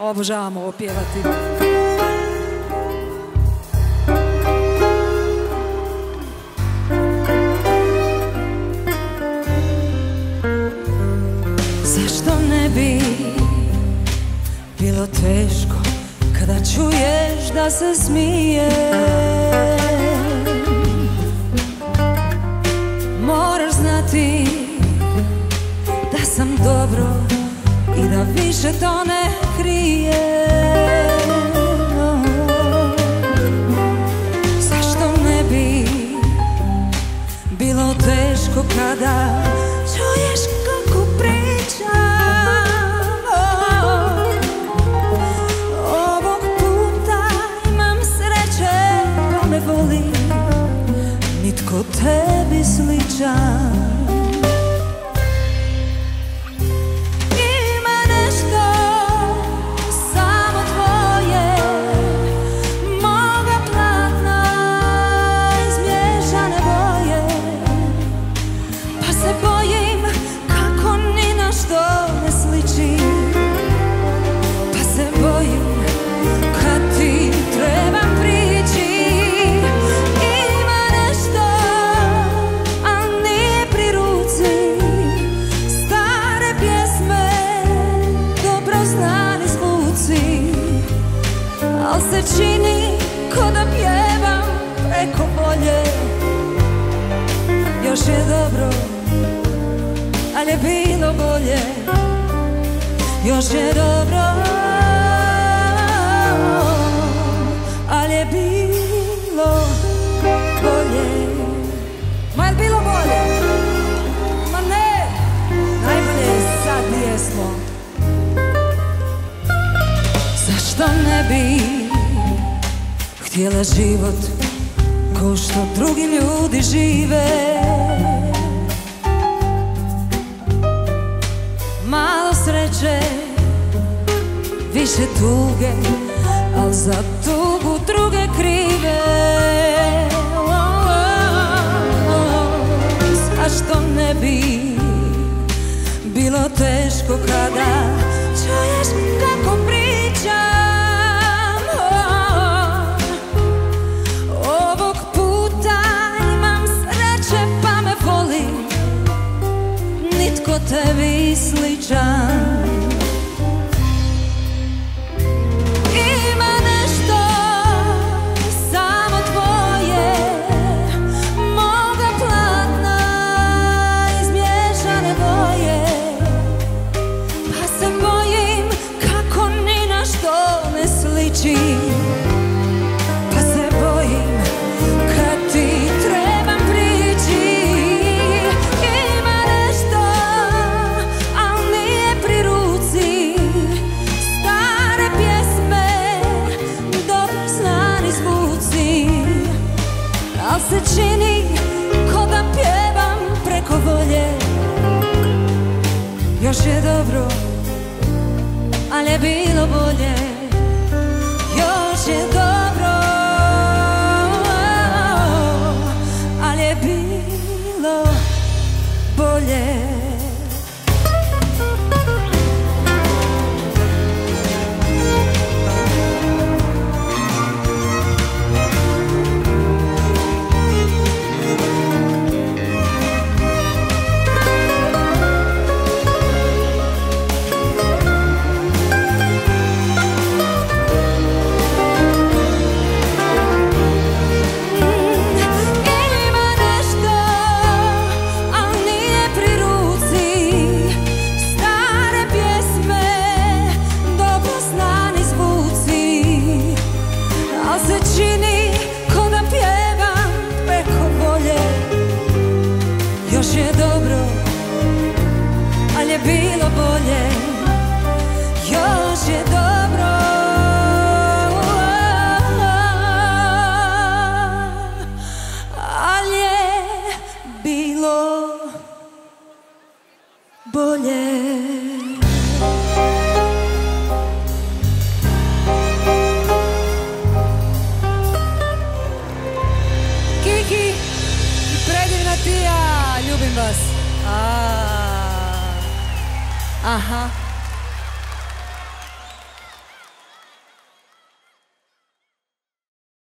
Obožavam ovo pjevati. Zašto ne bi bilo teško kada čuješ da se smije Moraš znati da sam dobro da više to ne krije Još je dobro, ali je bilo bolje. Još je dobro, ali je bilo bolje. Ma je bilo bolje? Ma ne, najbolje je sad gdje smo. Zašto ne bi htjela život ko što drugi ljudi žive. Malo sreće, više tuge, al za tugu druge krive. Zašto ne bi bilo teško kada Nitko tebi sličan se čini ko da pjevam preko volje. Još je dobro, ali je bilo bolje je Uh huh.